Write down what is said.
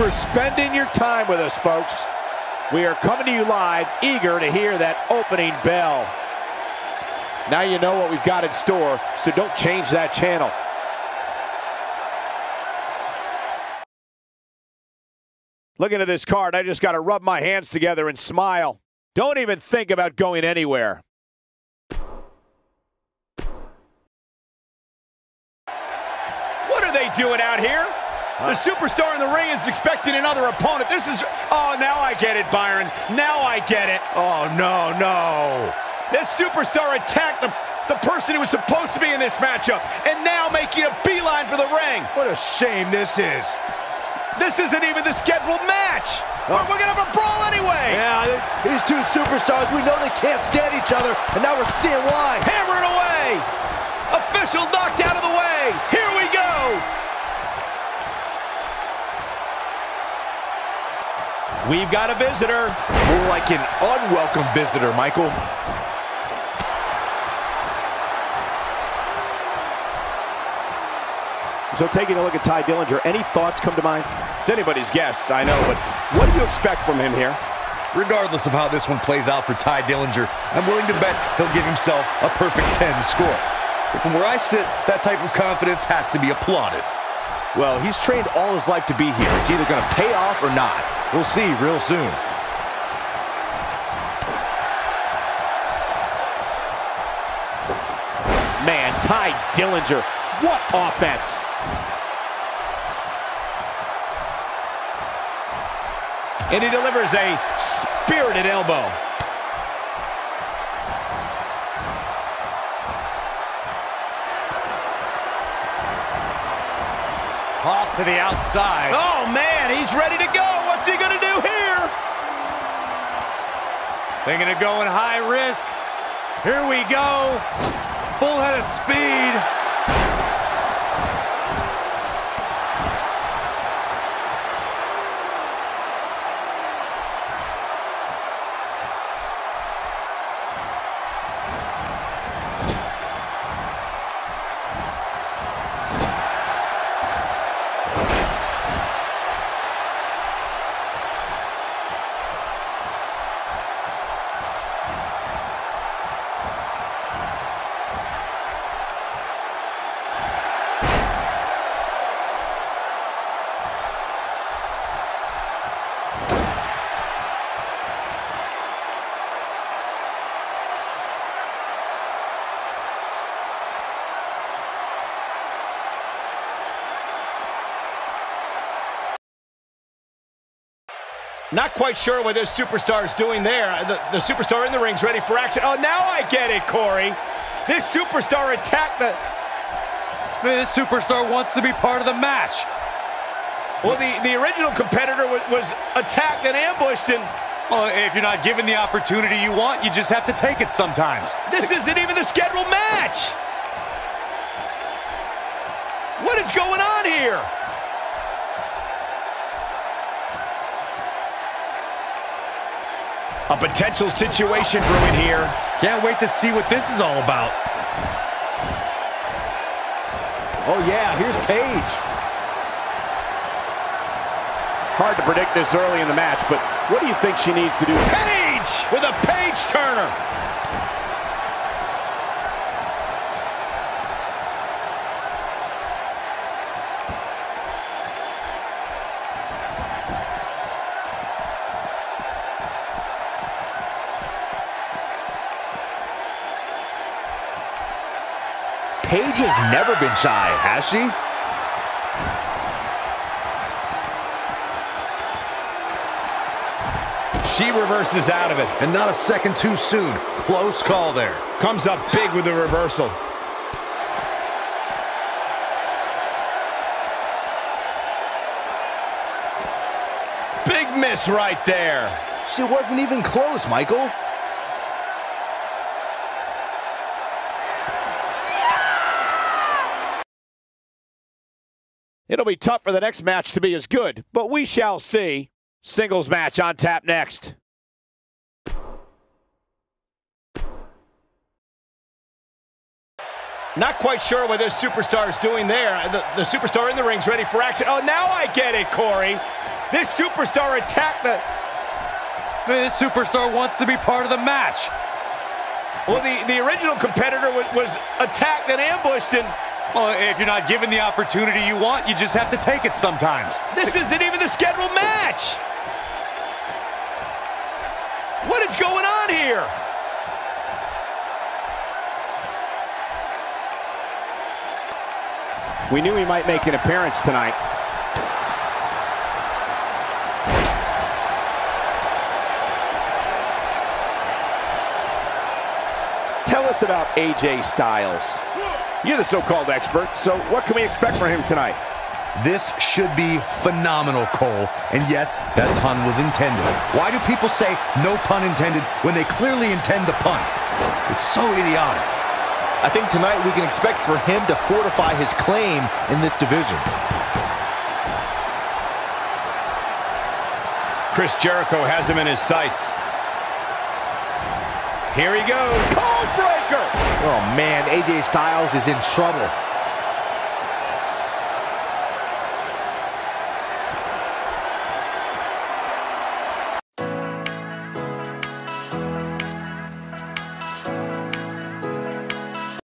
For spending your time with us, folks. We are coming to you live, eager to hear that opening bell. Now you know what we've got in store, so don't change that channel. Looking at this card, I just got to rub my hands together and smile. Don't even think about going anywhere. What are they doing out here? The superstar in the ring is expecting another opponent. This is, oh, now I get it, Byron. Now I get it. Oh, no, no. This superstar attacked the, the person who was supposed to be in this matchup and now making a beeline for the ring. What a shame this is. This isn't even the scheduled match. Oh. We're, we're going to have a brawl anyway. Yeah, these two superstars, we know they can't stand each other, and now we're seeing why. Hammer it away. Official knocked out of the way. Here We've got a visitor. More like an unwelcome visitor, Michael. So taking a look at Tye Dillinger, any thoughts come to mind? It's anybody's guess, I know, but what do you expect from him here? Regardless of how this one plays out for Tye Dillinger, I'm willing to bet he'll give himself a perfect 10 score. But from where I sit, that type of confidence has to be applauded. Well, he's trained all his life to be here. It's either going to pay off or not. We'll see real soon. Man, Tye Dillinger, what offense! And he delivers a spirited elbow. Toss to the outside. Oh, man, he's ready to go. What's he going to do here? Thinking of going to go in high risk. Here we go. Full head of speed. Not quite sure what this superstar is doing there. The, the superstar in the ring's ready for action. Oh, now I get it, Corey. This superstar attacked the... I mean, this superstar wants to be part of the match. Well, the, the original competitor was, was attacked and ambushed, and Well, if you're not given the opportunity you want, you just have to take it sometimes. this isn't even the scheduled match. What is going on here? A potential situation brewing here. Can't wait to see what this is all about. Oh, yeah, here's Paige. Hard to predict this early in the match, but what do you think she needs to do? Paige with a Paige turner. Paige has never been shy, has she? She reverses out of it. And not a second too soon. Close call there. Comes up big with the reversal. Big miss right there. She wasn't even close, Michael. It'll be tough for the next match to be as good, but we shall see. Singles match on tap next. Not quite sure what this superstar is doing there. The, the superstar in the ring's ready for action. Oh, now I get it, Corey. This superstar attacked the... This superstar wants to be part of the match. Well, the, the original competitor was, was attacked and ambushed, and Well, if you're not given the opportunity you want, you just have to take it sometimes. this isn't even the scheduled match. What is going on here? We knew he might make an appearance tonight. Tell us about AJ Styles. You're the so-called expert, so what can we expect from him tonight? This should be phenomenal, Cole. And yes, that pun was intended. Why do people say no pun intended when they clearly intend the pun? It's so idiotic. I think tonight we can expect for him to fortify his claim in this division. Chris Jericho has him in his sights. Here he goes. Code breaker! Oh man, AJ Styles is in trouble.